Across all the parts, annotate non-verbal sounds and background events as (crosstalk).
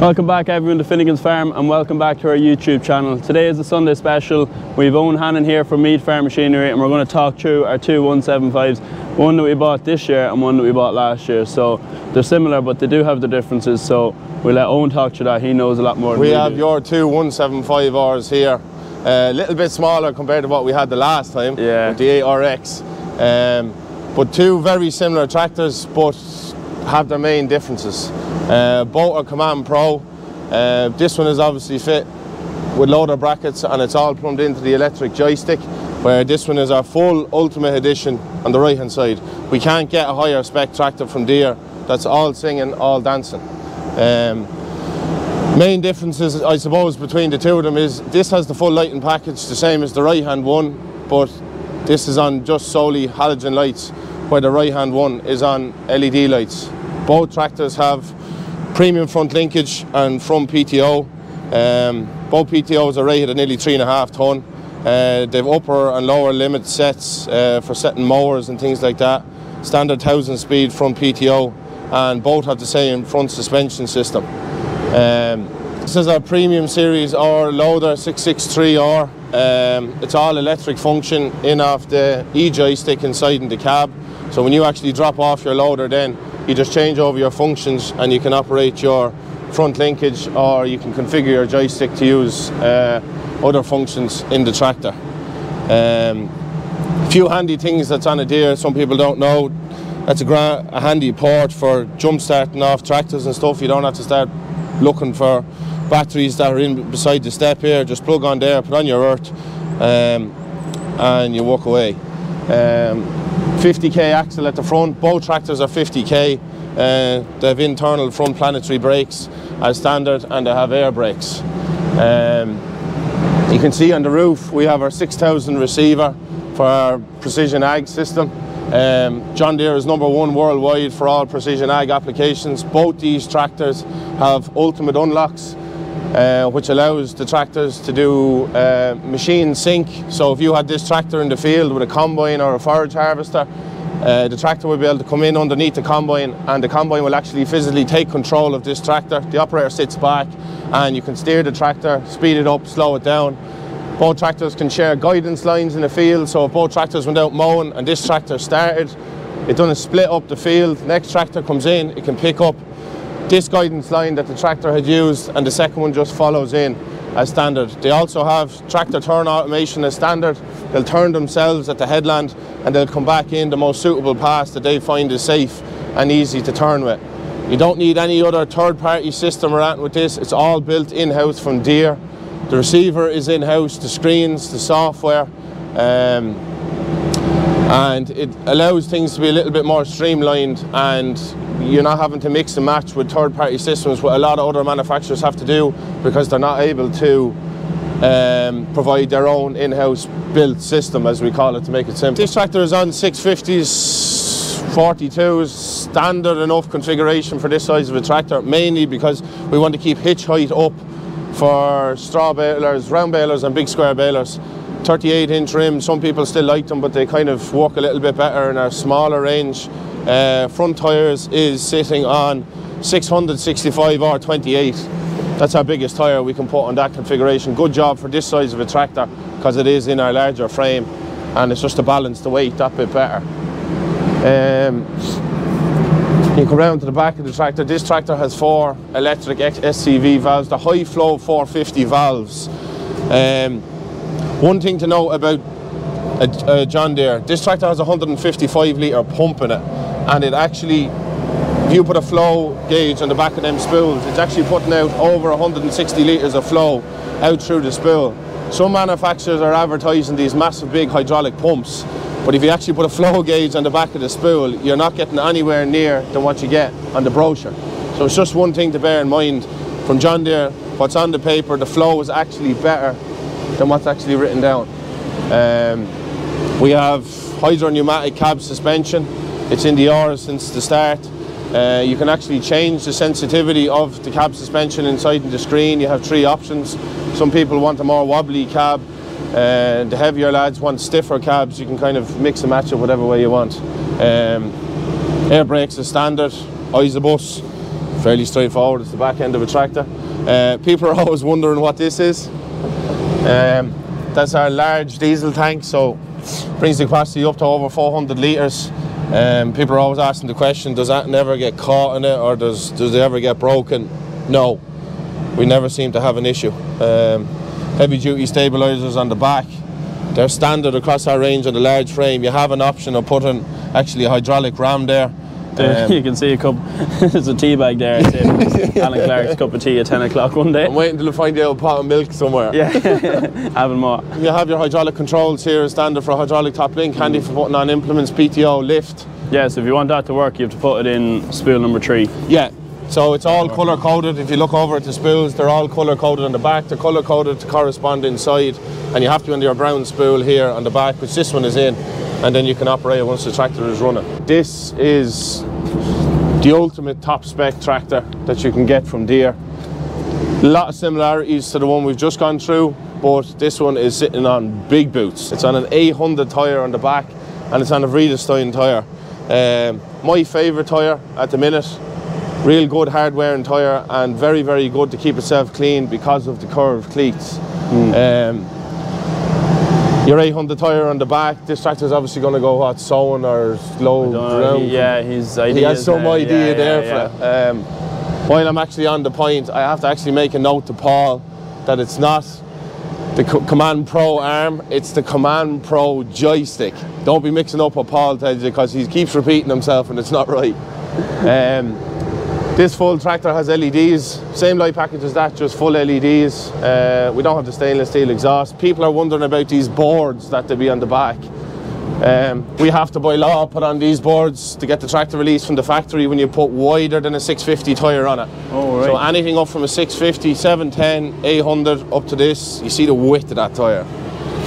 Welcome back everyone to Finnegan's Farm and welcome back to our YouTube channel. Today is a Sunday special. We've Eoin Hannon here from Meath Farm Machinery and we're going to talk through our two 175s, one that we bought this year and one that we bought last year. So they're similar but they do have the differences so we'll let Owen talk through that. He knows a lot more We we have do. your two 175Rs here. A little bit smaller compared to what we had the last time Yeah. with the 8RX. Um, but two very similar tractors but have their main differences. Uh, both Command Pro. Uh, this one is obviously fit with loader brackets and it's all plumbed into the electric joystick where this one is our full Ultimate Edition on the right hand side. We can't get a higher spec tractor from Deere that's all singing, all dancing. Um, Main differences, I suppose, between the two of them is this has the full lighting package, the same as the right-hand one, but this is on just solely halogen lights, where the right-hand one is on LED lights. Both tractors have premium front linkage and front PTO. Um, both PTOs are rated at nearly three and a half ton. Uh, they've upper and lower limit sets uh, for setting mowers and things like that. Standard 1000 speed front PTO, and both have the same front suspension system. Um, this is our premium series R loader 663R. Um, it's all electric function in off the e-joystick inside in the cab. So when you actually drop off your loader then you just change over your functions and you can operate your front linkage or you can configure your joystick to use uh, other functions in the tractor. Um, few handy things that's on a Deere some people don't know. That's a, a handy port for jump starting off tractors and stuff. You don't have to start looking for batteries that are in beside the step here. Just plug on there put on your earth um, and you walk away. Um, 50k axle at the front both tractors are 50k uh, they have internal front planetary brakes as standard and they have air brakes um, you can see on the roof we have our 6000 receiver for our precision ag system. Um, John Deere is number one worldwide for all precision ag applications. Both these tractors have ultimate unlocks, uh, which allows the tractors to do uh, machine sync. So if you had this tractor in the field with a combine or a forage harvester, uh, the tractor will be able to come in underneath the combine and the combine will actually physically take control of this tractor. The operator sits back and you can steer the tractor, speed it up, slow it down. Both tractors can share guidance lines in the field, so if both tractors went out mowing and this tractor started, it done a split up the field. Next tractor comes in, it can pick up this guidance line that the tractor had used and the second one just follows in as standard. They also have tractor turn automation as standard. They'll turn themselves at the headland and they'll come back in the most suitable path that they find is safe and easy to turn with. You don't need any other third party system or anything with this. It's all built in-house from Deere. The receiver is in-house, the screens, the software. Um, and it allows things to be a little bit more streamlined and you're not having to mix and match with third party systems what a lot of other manufacturers have to do because they're not able to um, provide their own in-house built system as we call it to make it simple. This tractor is on 650s 42s standard enough configuration for this size of a tractor mainly because we want to keep hitch height up for straw balers, round balers and big square balers 38 inch rim. Some people still like them, but they kind of work a little bit better in our smaller range. Uh, front tyres is sitting on 665 R28. That's our biggest tyre we can put on that configuration. Good job for this size of a tractor because it is in our larger frame and it's just to balance the weight that bit better. Um, you come round to the back of the tractor. This tractor has four electric SCV valves, the high flow 450 valves. Um, one thing to know about a, a John Deere, this tractor has a 155 litre pump in it, and it actually, if you put a flow gauge on the back of them spools, it's actually putting out over 160 litres of flow out through the spool. Some manufacturers are advertising these massive big hydraulic pumps, but if you actually put a flow (laughs) gauge on the back of the spool, you're not getting anywhere near than what you get on the brochure. So it's just one thing to bear in mind. From John Deere, what's on the paper, the flow is actually better than what's actually written down. Um, we have hydro pneumatic cab suspension. It's in the R since the start. Uh, you can actually change the sensitivity of the cab suspension inside the screen. You have three options. Some people want a more wobbly cab. Uh, the heavier lads want stiffer cabs. You can kind of mix and match it whatever way you want. Um, air brakes are standard. Isobus. fairly straightforward. It's the back end of a tractor. Uh, people are (laughs) always wondering what this is. Um, that's our large diesel tank, so brings the capacity up to over 400 litres. Um, people are always asking the question, does that never get caught in it or does, does it ever get broken? No, we never seem to have an issue. Um, heavy duty stabilisers on the back, they're standard across our range on the large frame. You have an option of putting actually a hydraulic ram there um, (laughs) you can see a cup, (laughs) there's a tea bag there. (laughs) Alan Clark's cup of tea at 10 o'clock one day. I'm waiting till I find the old pot of milk somewhere. Yeah, having more. You have your hydraulic controls here, standard for hydraulic top link, handy for putting on implements, PTO, lift. Yeah, so if you want that to work, you have to put it in spool number three. Yeah, so it's all colour coded. If you look over at the spools, they're all colour coded on the back. They're colour coded to correspond inside, and you have to under your brown spool here on the back, which this one is in and then you can operate it once the tractor is running. This is the ultimate top spec tractor that you can get from Deere. A lot of similarities to the one we've just gone through, but this one is sitting on big boots. It's on an 800 tyre on the back and it's on a Vredestein tyre. Um, my favourite tyre at the minute, real good hard wearing tyre and very, very good to keep itself clean because of the curved cleats. Mm. Um, your 800 tyre on the back, this tractor's obviously going to go what, sowing or slow ground? yeah, he's He has some there. idea yeah, there yeah, for yeah. Um, while I'm actually on the point, I have to actually make a note to Paul that it's not the Command Pro arm, it's the Command Pro joystick. Don't be mixing up what Paul tells you because he keeps repeating himself and it's not right. (laughs) Um, this full tractor has LEDs, same light package as that, just full LEDs. Uh, we don't have the stainless steel exhaust. People are wondering about these boards that they be on the back. Um, we have to, by law, put on these boards to get the tractor release from the factory when you put wider than a 650 tyre on it. Oh, right. So anything up from a 650, 710, 800 up to this, you see the width of that tyre.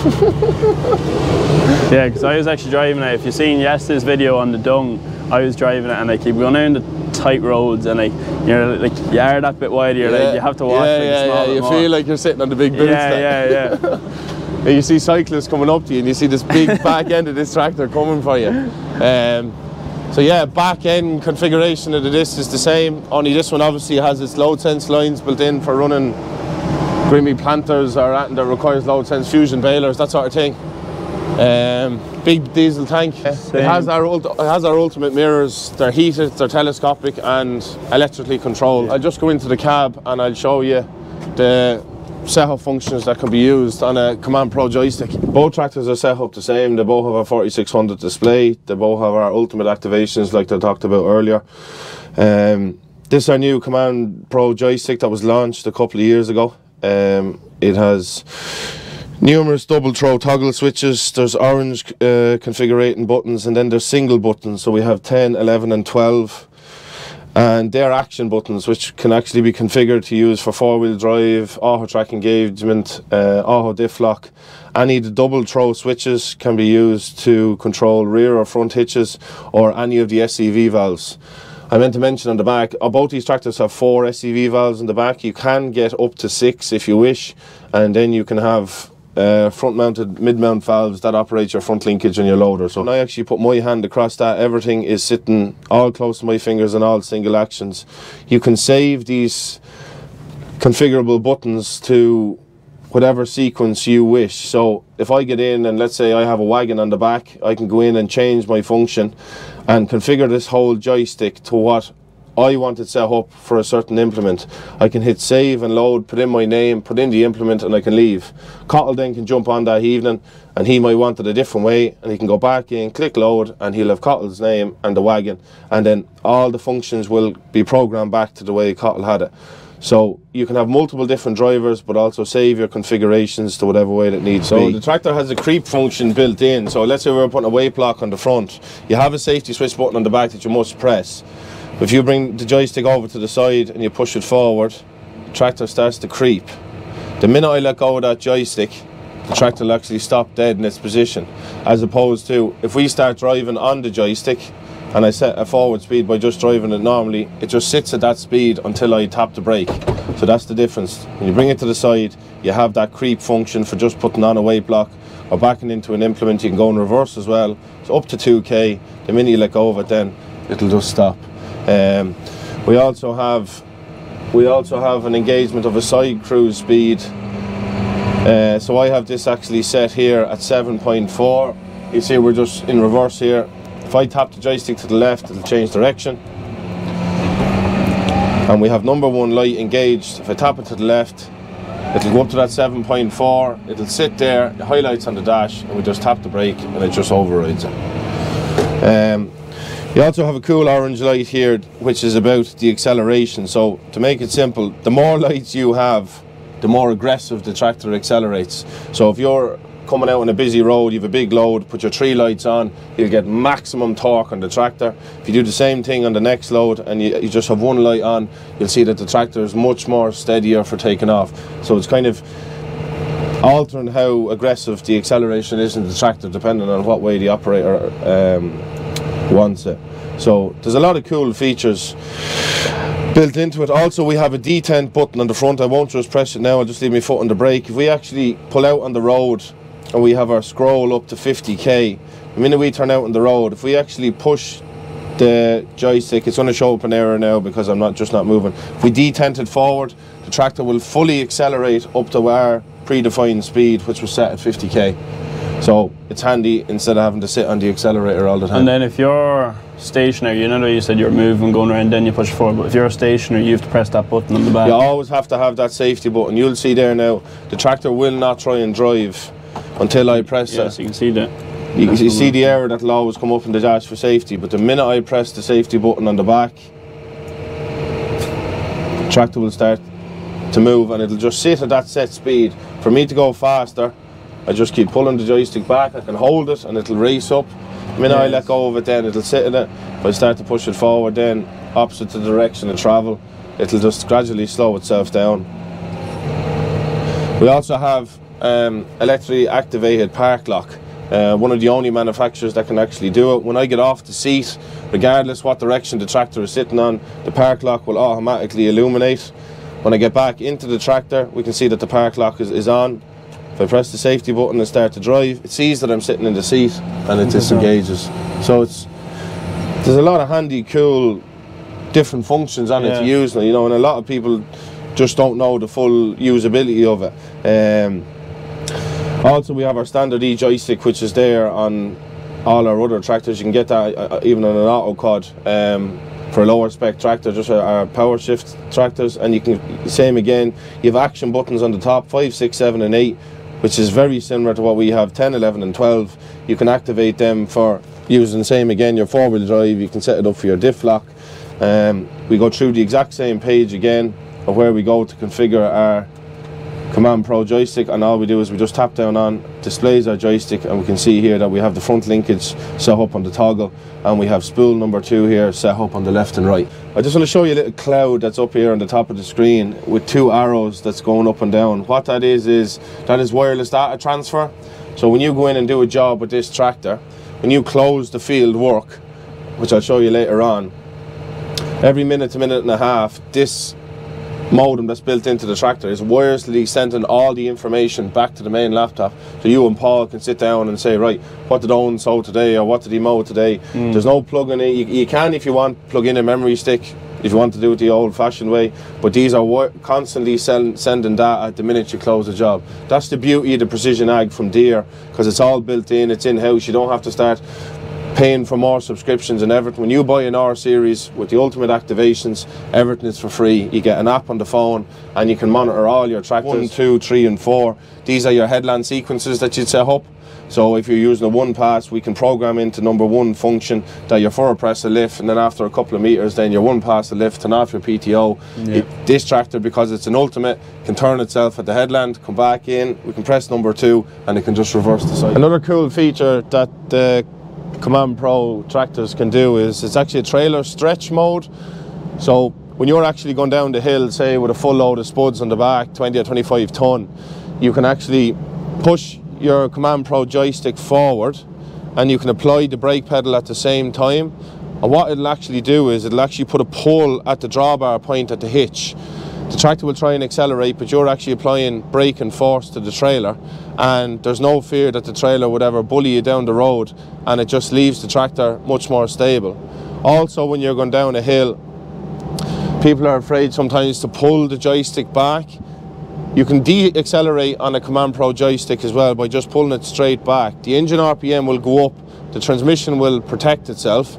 (laughs) yeah, because I was actually driving it. If you've seen yesterday's video on the dung, I was driving it and I keep going down the tight roads and like you're like you are that bit wider. You're yeah. like you have to watch. Yeah, like, yeah, yeah. You more. feel like you're sitting on the big boots. Yeah, yeah, yeah. (laughs) you see cyclists coming up to you and you see this big (laughs) back end of this tractor coming for you. Um, so yeah, back end configuration of the disc is the same. Only this one obviously has its load sense lines built in for running Grimme planters or anything that requires load sense fusion balers, that sort of thing. Um, big diesel tank. It has our it has our ultimate mirrors. They're heated, they're telescopic and electrically controlled. I'll just go into the cab and I'll show you the setup functions that can be used on a Command Pro joystick. Both tractors are set up the same. They both have a 4600 display. They both have our ultimate activations like I talked about earlier. Um, this is our new Command Pro joystick that was launched a couple of years ago. Um, it has numerous double throw toggle switches. There's orange uh, configurating buttons and then there's single buttons. So we have 10 11 and 12 and they're action buttons which can actually be configured to use for four-wheel drive auto track engagement uh, auto diff lock. Any of the double throw switches can be used to control rear or front hitches or any of the SCV valves. I meant to mention on the back, uh, both these tractors have four SCV valves in the back. You can get up to six if you wish, and then you can have uh, front mounted mid mount valves that operate your front linkage and your loader. So when I actually put my hand across that, everything is sitting all close to my fingers and all single actions. You can save these configurable buttons to whatever sequence you wish. So if I get in and let's say I have a wagon on the back, I can go in and change my function and configure this whole joystick to what I want it set up for a certain implement. I can hit save and load, put in my name, put in the implement and I can leave. Cottle then can jump on that evening and he might want it a different way and he can go back in, click load and he'll have Cottle's name and the wagon and then all the functions will be programmed back to the way Cottle had it. So you can have multiple different drivers but also save your configurations to whatever way that needs so to be. So the tractor has a creep function built in. So let's say we're putting a weight block on the front. You have a safety switch button on the back that you must press. If you bring the joystick over to the side and you push it forward, the tractor starts to creep. The minute I let go of that joystick, the tractor will actually stop dead in its position. As opposed to if we start driving on the joystick and I set a forward speed by just driving it normally, it just sits at that speed until I tap the brake. So that's the difference. When you bring it to the side, you have that creep function for just putting on a weight block or backing into an implement. You can go in reverse as well. It's up to 2k. The minute you let go of it, then it'll just stop. Um, We also have we also have an engagement of a side cruise speed. Uh, so I have this actually set here at 7.4. You see we're just in reverse here. If I tap the joystick to the left, it'll change direction. And we have number one light engaged. If I tap it to the left, it'll go up to that 7.4. It'll sit there, it highlights on the dash, and we just tap the brake and it just overrides it. Um, you also have a cool orange light here, which is about the acceleration. So to make it simple, the more lights you have, the more aggressive the tractor accelerates. So if you're coming out on a busy road, you have a big load, put your three lights on, you'll get maximum torque on the tractor. If you do the same thing on the next load and you, you just have one light on, you'll see that the tractor is much more steadier for taking off. So it's kind of altering how aggressive the acceleration is in the tractor depending on what way the operator um, wants it. So there's a lot of cool features built into it. Also, we have a detent button on the front. I won't just press it now. I'll just leave my foot on the brake. If we actually pull out on the road and we have our scroll up to 50k, the minute we turn out on the road, if we actually push the joystick, it's going to show up an error now because I'm not just not moving. If we detent it forward, the tractor will fully accelerate up to our predefined speed, which was set at 50k. So it's handy instead of having to sit on the accelerator all the time. And then if you're stationary, you know you said you're moving, going around, then you push forward. But if you're stationary, you have to press that button on the back. You always have to have that safety button. You'll see there now, the tractor will not try and drive until I press yeah, it. so you can see that. You, can- you see the error that will always come up in the dash for safety, but the minute I press the safety button on the back, the tractor will start to move and it'll just sit at that set speed. For me to go faster, I just keep pulling the joystick back, I can hold it and it'll race up. The minute I let go of it then it'll sit in it. If I start to push it forward then, opposite to the direction of travel, it'll just gradually slow itself down. We also have um, electrically activated park lock. Uh, one of the only manufacturers that can actually do it. When I get off the seat, regardless what direction the tractor is sitting on, the park lock will automatically illuminate. When I get back into the tractor, we can see that the park lock is, is on. If I press the safety button and start to drive, it sees that I'm sitting in the seat and it disengages. So it's there's a lot of handy, cool, different functions on it to use. now, You know, and a lot of people just don't know the full usability of it. Um, also, we have our standard E joystick, which is there on all our other tractors. You can get that uh, even on an AutoQuad um, for a lower spec tractor, just our, our power shift tractors. And you can same again. You have action buttons on the top, five, six, seven, and eight, which is very similar to what we have 10, 11, and 12. You can activate them for using the same again your four wheel drive. You can set it up for your diff lock. Um, we go through the exact same page again of where we go to configure our Command Pro joystick and all we do is we just tap down on displays our joystick and we can see here that we have the front linkage set up on the toggle and we have spool number two here set up on the left and right. I just want to show you a little cloud that's up here on the top of the screen with two arrows that's going up and down. What that is is that is wireless data transfer. So when you go in and do a job with this tractor, when you close the field work, which I'll show you later on, every minute to minute and a half, this modem that's built into the tractor is wirelessly sending all the information back to the main laptop. So you and Paul can sit down and say, right, what did Owen sow today or what did he mow today? Hmm. There's no plug in it. You, you can, if you want, plug in a memory stick if you want to do it the old fashioned way. But these are constantly send, sending data the minute you close the job. That's the beauty of the Precision Ag from Deere because it's all built in, it's in house. You don't have to start paying for more subscriptions and everything. When you buy an R series with the ultimate activations, everything is for free. You get an app on the phone and you can monitor all your tractors. One, two, three, and four. These are your headland sequences that you'd set up. So if you're using a one pass, we can program into number one function that your forward press a lift, and then after a couple of meters, then your one pass a lift, and off your PTO. It- this tractor, because it's an ultimate, can turn itself at the headland, come back in. We can press number two, and it can just reverse the cycle. Another cool feature that the Command Pro tractors can do is it's actually a trailer stretch mode. So when you're actually going down the hill, say with a full load of spuds on the back, 20 or 25 ton, you can actually push your Command Pro joystick forward and you can apply the brake pedal at the same time. And what it'll actually do is it'll actually put a pull at the drawbar point at the hitch. The tractor will try and accelerate, but you're actually applying brake and force to the trailer, and there's no fear that the trailer would ever bully you down the road, and it just leaves the tractor much more stable. Also, when you're going down a hill, people are afraid sometimes to pull the joystick back. You can de-accelerate on a Command Pro joystick as well by just pulling it straight back. The engine RPM will go up, the transmission will protect itself,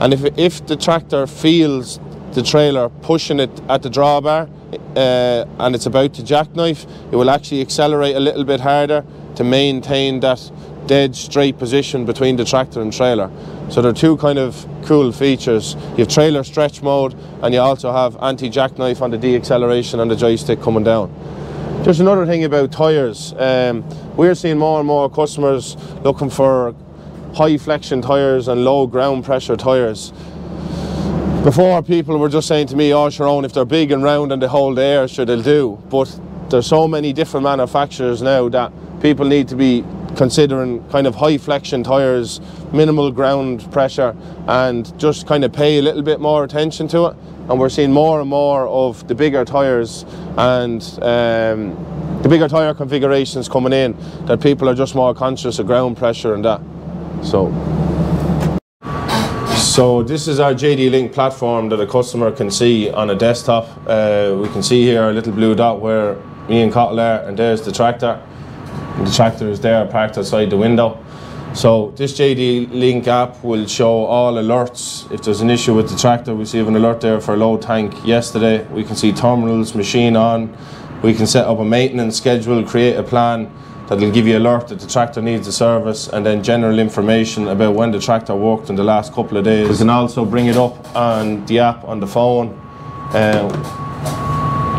and if, if the tractor feels the trailer pushing it at the drawbar uh, and it's about to jackknife, it will actually accelerate a little bit harder to maintain that dead straight position between the tractor and trailer. So there are two kind of cool features. You have trailer stretch mode and you also have anti-jackknife on the deacceleration and the joystick coming down. Just another thing about tyres. Um, we're seeing more and more customers looking for high flexion tyres and low ground pressure tyres. Before people were just saying to me, oh Sharon, if they're big and round and they hold air, sure they'll do. But there's so many different manufacturers now that people need to be considering kind of high flexion tyres, minimal ground pressure, and just kind of pay a little bit more attention to it. And we're seeing more and more of the bigger tyres and um, the bigger tyre configurations coming in that people are just more conscious of ground pressure and that. So. So this is our JD Link platform that a customer can see on a desktop. Uh, we can see here a little blue dot where me and Cottle are, and there's the tractor. The tractor is there parked outside the window. So this JD Link app will show all alerts. If there's an issue with the tractor, we see an alert there for a low tank yesterday. We can see terminals, machine on. We can set up a maintenance schedule, create a plan that'll give you alert that the tractor needs a service and then general information about when the tractor worked in the last couple of days. We can also bring it up on the app on the phone. Uh,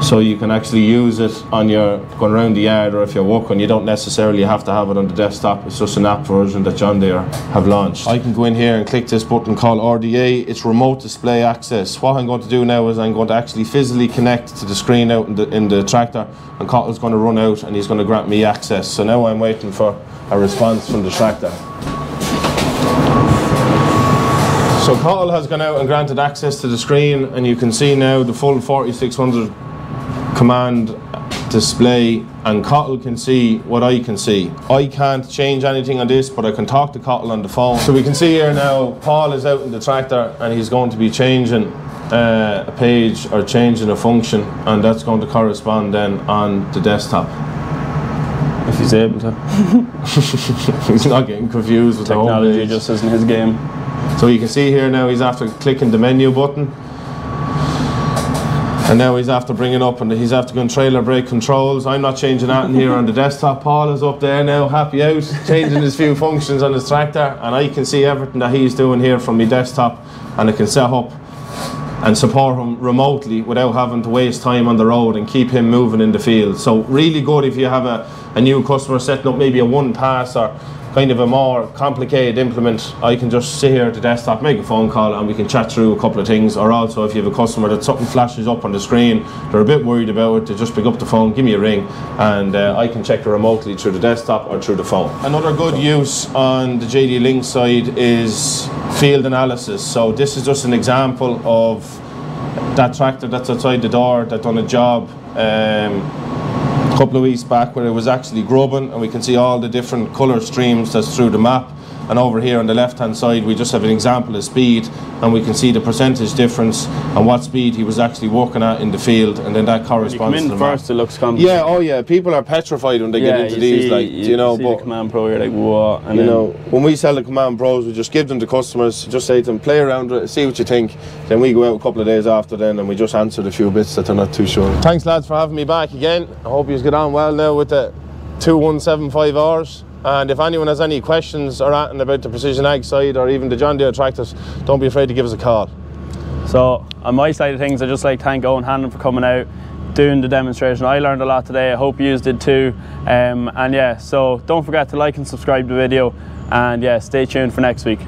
so you can actually use it on your going around the yard or if you're walking you don't necessarily have to have it on the desktop. It's just an app version that John Deere have launched. I can go in here and click this button called RDA it's remote display access. What I'm going to do now is I'm going to actually physically connect to the screen out in the, in the tractor and Cottle's going to run out and he's going to grant me access. So now I'm waiting for a response from the tractor. So Cottle has gone out and granted access to the screen and you can see now the full 4600 command display and Cottle can see what I can see. I can't change anything on this but I can talk to Cottle on the phone. So we can see here now Paul is out in the tractor and he's going to be changing uh, a page or changing a function and that's going to correspond then on the desktop. If he's able to. (laughs) he's not getting confused with Technology just isn't his game. So you can see here now he's after clicking the menu button and now he's after bringing up and he's after going trailer brake controls. I'm not changing that in here on the desktop. Paul is up there now, happy out, changing his few functions on his tractor. And I can see everything that he's doing here from my desktop and I can set up and support him remotely without having to waste time on the road and keep him moving in the field. So really good if you have a, a new customer setting up maybe a one pass or kind of a more complicated implement, I can just sit here at the desktop, make a phone call, and we can chat through a couple of things. Or also, if you have a customer that something flashes up on the screen, they're a bit worried about it, they just pick up the phone, give me a ring, and uh, I can check it remotely through the desktop or through the phone. Another good use on the JD Link side is field analysis. So this is just an example of that tractor that's outside the door that done a job. Um, couple of weeks back where it was actually grubbing and we can see all the different colour streams that's through the map and over here on the left hand side we just have an example of speed and we can see the percentage difference and what speed he was actually walking at in the field and then that corresponds you to the first map. it looks complicated. Yeah, oh yeah, people are petrified when they yeah, get into these see, like you, you know see but the Command Pro you're like what and you then know, when we sell the Command Pros, we just give them to customers, just say to them, play around with it, see what you think. Then we go out a couple of days after then and we just answer a few bits that they're not too sure. Thanks lads for having me back again. I hope you get on well now with the 2175 hours. And if anyone has any questions or anything about the Precision Ag side or even the John Deere tractors, don't be afraid to give us a call. So on my side of things, I'd just like to thank Eoin Hannon for coming out, doing the demonstration. I learned a lot today. I hope you did too. Um, and yeah, so don't forget to like and subscribe the video. And yeah, stay tuned for next week.